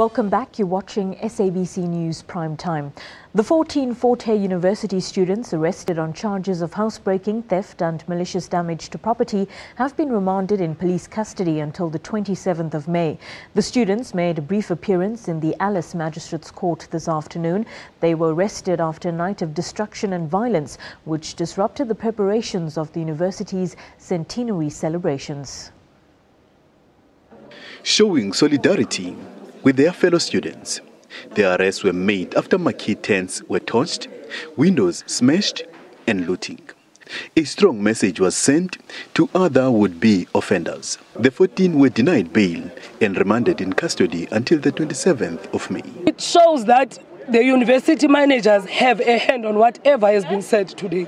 Welcome back. You're watching SABC News Prime Time. The 14 Fort Hare University students arrested on charges of housebreaking, theft and malicious damage to property have been remanded in police custody until the 27th of May. The students made a brief appearance in the Alice Magistrates Court this afternoon. They were arrested after a night of destruction and violence which disrupted the preparations of the university's centenary celebrations. Showing solidarity with their fellow students. The arrests were made after marquee tents were torched, windows smashed, and looting. A strong message was sent to other would-be offenders. The 14 were denied bail and remanded in custody until the 27th of May. It shows that the university managers have a hand on whatever has been said today.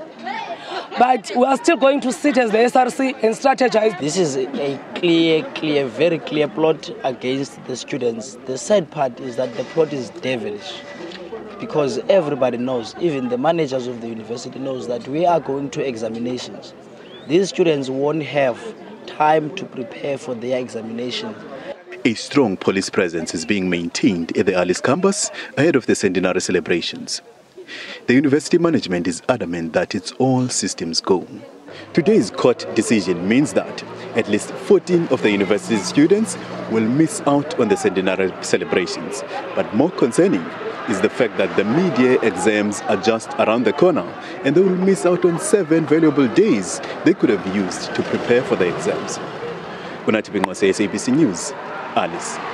But we are still going to sit as the SRC and strategize. This is a clear, clear, very clear plot against the students. The sad part is that the plot is devilish because everybody knows, even the managers of the university knows that we are going to examinations. These students won't have time to prepare for their examination. A strong police presence is being maintained at the Alice campus ahead of the centenary celebrations. The university management is adamant that it's all systems go. Today's court decision means that at least 14 of the university's students will miss out on the centenary celebrations. But more concerning is the fact that the media exams are just around the corner and they will miss out on seven valuable days they could have used to prepare for the exams. Unathi Binqose, SABC News, Alice.